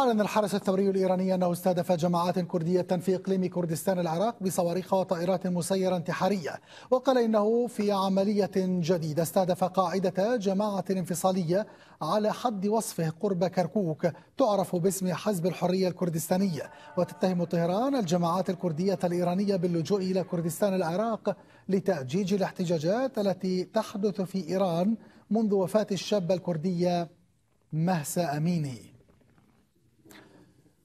أعلن الحرس الثوري الإيراني أنه استهدف جماعات كردية في إقليم كردستان العراق بصواريخ وطائرات مسيرة انتحارية وقال إنه في عملية جديدة استهدف قاعدة جماعة انفصالية على حد وصفه قرب كركوك تعرف باسم حزب الحرية الكردستانية وتتهم طهران الجماعات الكردية الإيرانية باللجوء إلى كردستان العراق لتأجيج الاحتجاجات التي تحدث في إيران منذ وفاة الشابة الكردية مهسا أميني.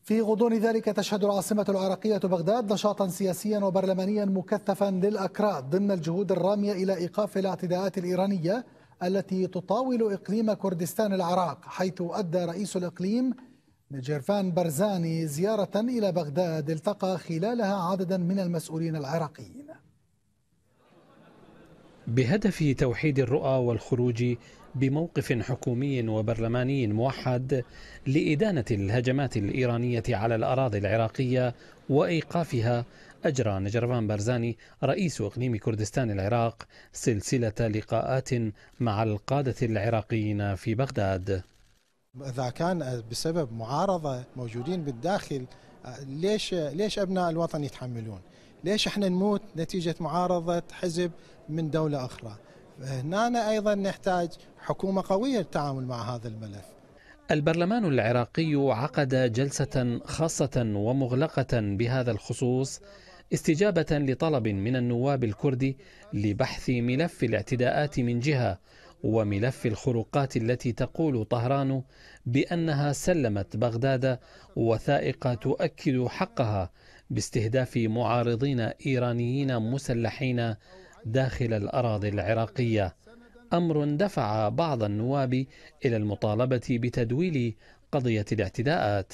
في غضون ذلك تشهد العاصمة العراقية بغداد نشاطا سياسيا وبرلمانيا مكثفا للأكراد ضمن الجهود الرامية إلى إيقاف الاعتداءات الإيرانية التي تطاول إقليم كردستان العراق حيث أدى رئيس الإقليم نجيرفان برزاني زيارة إلى بغداد التقى خلالها عددا من المسؤولين العراقيين. بهدف توحيد الرؤى والخروج بموقف حكومي وبرلماني موحد لإدانة الهجمات الإيرانية على الأراضي العراقية وإيقافها أجرى نجرفان بارزاني رئيس إقليم كردستان العراق سلسلة لقاءات مع القادة العراقيين في بغداد إذا كان بسبب معارضة موجودين بالداخل ليش ليش أبناء الوطن يتحملون؟ ليش إحنا نموت نتيجة معارضة حزب من دولة أخرى؟ هنا أيضا نحتاج حكومة قوية للتعامل مع هذا الملف البرلمان العراقي عقد جلسة خاصة ومغلقة بهذا الخصوص استجابة لطلب من النواب الكرد لبحث ملف الاعتداءات من جهة وملف الخروقات التي تقول طهران بأنها سلمت بغداد وثائق تؤكد حقها باستهداف معارضين إيرانيين مسلحين داخل الأراضي العراقية. أمر دفع بعض النواب إلى المطالبة بتدويل قضية الاعتداءات.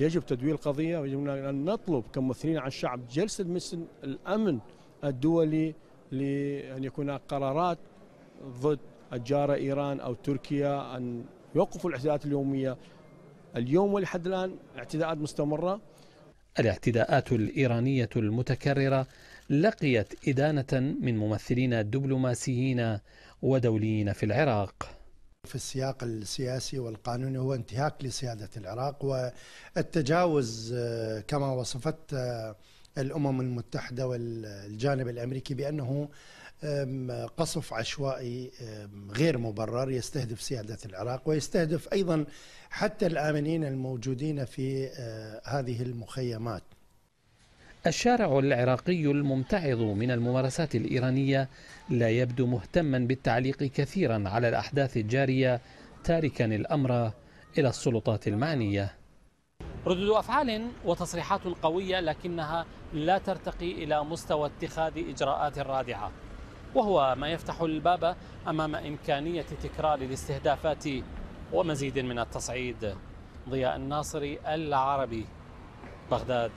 يجب تدويل القضية ويجب أن نطلب كممثلين عن الشعب جلسة مجلس الأمن الدولي لأن يكون قرارات ضد الجارة إيران أو تركيا أن يوقفوا الاعتداءات اليومية. اليوم ولحد الآن اعتداءات مستمرة. الاعتداءات الإيرانية المتكررة لقيت إدانة من ممثلين دبلوماسيين ودوليين في العراق. في السياق السياسي والقانوني هو انتهاك لسيادة العراق والتجاوز كما وصفت الأمم المتحدة والجانب الأمريكي بأنه قصف عشوائي غير مبرر يستهدف سيادة العراق ويستهدف أيضا حتى الآمنين الموجودين في آه، هذه المخيمات. الشارع العراقي الممتعض من الممارسات الإيرانية لا يبدو مهتما بالتعليق كثيرا على الأحداث الجارية تاركا الأمر إلى السلطات المعنية. ردود أفعال وتصريحات قوية لكنها لا ترتقي إلى مستوى اتخاذ إجراءات رادعة. وهو ما يفتح الباب أمام إمكانية تكرار الاستهدافات ومزيد من التصعيد. ضياء الناصري العربي بغداد.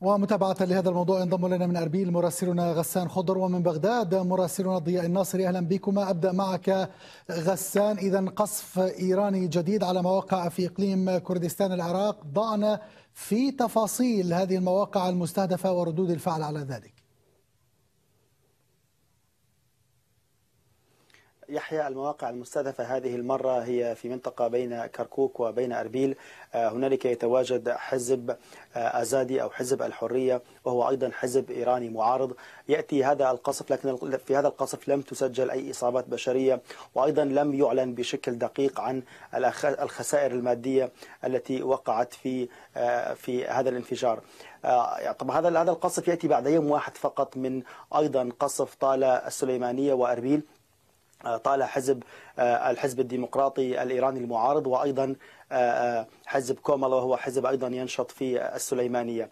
ومتابعة لهذا الموضوع ينضم لنا من أربيل مراسلنا غسان خضر ومن بغداد مراسلنا ضياء الناصري أهلا بكما. أبدأ معك غسان. إذا قصف إيراني جديد على مواقع في إقليم كردستان العراق ضعنا في تفاصيل هذه المواقع المستهدفة وردود الفعل على ذلك. يحيى المواقع المستهدفة هذه المرة هي في منطقة بين كركوك وبين أربيل. آه، هنالك يتواجد حزب آه، أزادي أو حزب الحرية وهو أيضا حزب إيراني معارض. يأتي هذا القصف لكن في هذا القصف لم تسجل أي إصابات بشرية وأيضا لم يعلن بشكل دقيق عن الخسائر المادية التي وقعت في آه، في هذا الانفجار. طبعا هذا هذا القصف يأتي بعد يوم واحد فقط من أيضا قصف طالة السليمانية وأربيل. آه، طال حزب آه، الحزب الديمقراطي الإيراني المعارض وأيضا آه، حزب كومالا وهو حزب أيضا ينشط في السليمانية. آه،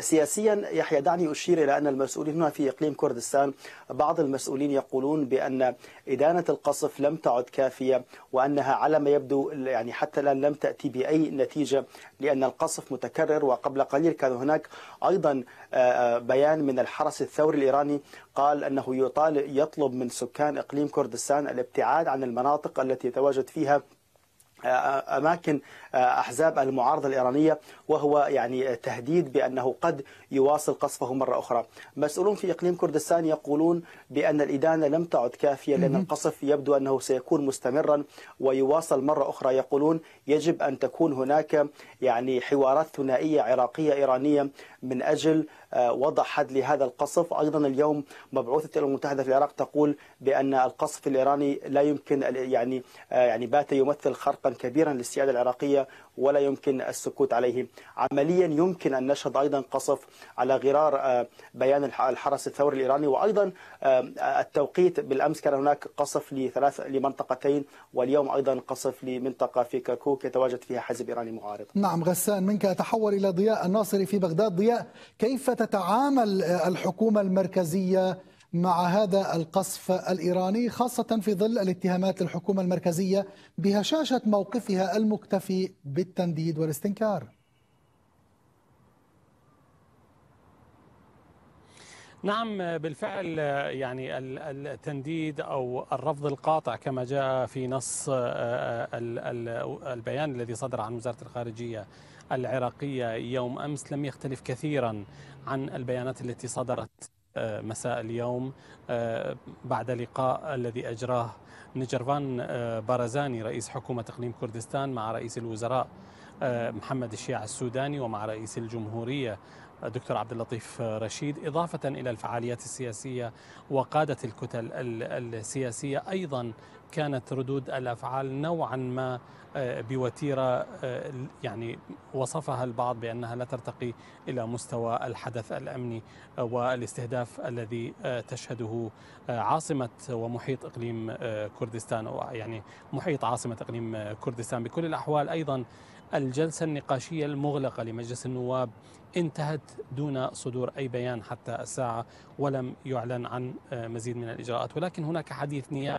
سياسيا يحيى دعني أشير إلى أن المسؤولين هنا في إقليم كردستان بعض المسؤولين يقولون بأن إدانة القصف لم تعد كافية وأنها على ما يبدو يعني حتى الآن لم تأتي بأي نتيجة لأن القصف متكرر وقبل قليل كان هناك أيضا آه، آه، بيان من الحرس الثوري الإيراني قال أنه يطالب يطلب من سكان إقليم كردستان الابتعاد عن المناطق التي يتواجد فيها أماكن أحزاب المعارضة الإيرانية وهو يعني تهديد بأنه قد يواصل قصفه مرة أخرى. مسؤولون في إقليم كردستان يقولون بأن الإدانة لم تعد كافية لأن القصف يبدو أنه سيكون مستمرا ويواصل مرة أخرى يقولون يجب أن تكون هناك يعني حوارات ثنائية عراقية إيرانية من أجل آه، وضع حد لهذا القصف. أيضا اليوم مبعوثة الأمم المتحدة في العراق تقول بأن القصف الإيراني لا يمكن يعني آه، يعني بات يمثل خرقا كبيرا للسيادة العراقية ولا يمكن السكوت عليه. عمليا يمكن أن نشهد أيضا قصف على غرار آه، بيان الحرس الثوري الإيراني. وأيضا التوقيت بالأمس كان هناك قصف لثلاث لمنطقتين. واليوم أيضا قصف لمنطقة في كركوك يتواجد فيها حزب إيراني معارض. نعم غسان منك أتحول إلى ضياء الناصري في بغداد. ضياء كيف تتعامل الحكومة المركزية مع هذا القصف الإيراني خاصة في ظل الاتهامات للحكومة المركزية بهشاشة موقفها المكتفي بالتنديد والاستنكار؟ نعم بالفعل يعني التنديد أو الرفض القاطع كما جاء في نص البيان الذي صدر عن وزارة الخارجية العراقية يوم أمس لم يختلف كثيرا عن البيانات التي صدرت آه، مساء اليوم آه، بعد لقاء الذي أجراه نجرفان آه، بارزاني رئيس حكومة اقليم كردستان مع رئيس الوزراء محمد الشيع السوداني ومع رئيس الجمهورية الدكتور عبد اللطيف رشيد إضافة إلى الفعاليات السياسية وقادة الكتل السياسية أيضا كانت ردود الأفعال نوعا ما آه، بوتيرة آه، يعني وصفها البعض بأنها لا ترتقي إلى مستوى الحدث الأمني والاستهداف الذي آه، تشهده عاصمة ومحيط إقليم كردستان يعني محيط عاصمة إقليم كردستان. بكل الأحوال أيضا الجلسة النقاشية المغلقة لمجلس النواب انتهت دون صدور أي بيان حتى الساعة ولم يعلن عن مزيد من الإجراءات. ولكن هناك حديث نيابي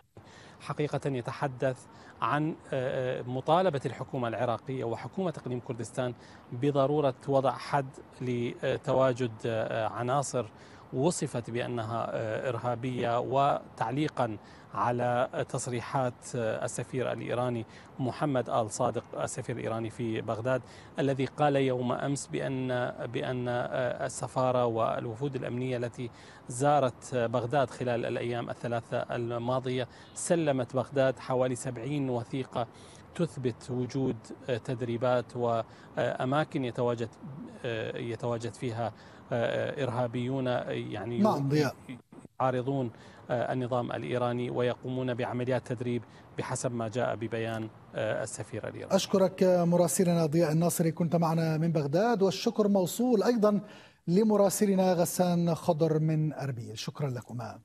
حقيقة يتحدث عن آه، آه، مطالبة الحكومة العراقية وحكومة إقليم كردستان بضرورة وضع حد لتواجد آه، عناصر وصفت بأنها إرهابية وتعليقا على تصريحات السفير الإيراني محمد آل صادق السفير الإيراني في بغداد الذي قال يوم أمس بأن بأن السفارة والوفود الأمنية التي زارت بغداد خلال الأيام الثلاثة الماضية سلمت بغداد حوالي 70 وثيقة تثبت وجود تدريبات وأماكن يتواجد يتواجد فيها إرهابيون يعني نعم يعارضون آه، النظام الإيراني ويقومون بعمليات تدريب بحسب ما جاء ببيان آه، السفير الإيراني. أشكرك مراسلنا ضياء الناصري كنت معنا من بغداد والشكر موصول أيضا لمراسلنا غسان خضر من أربيل. شكرا لكما.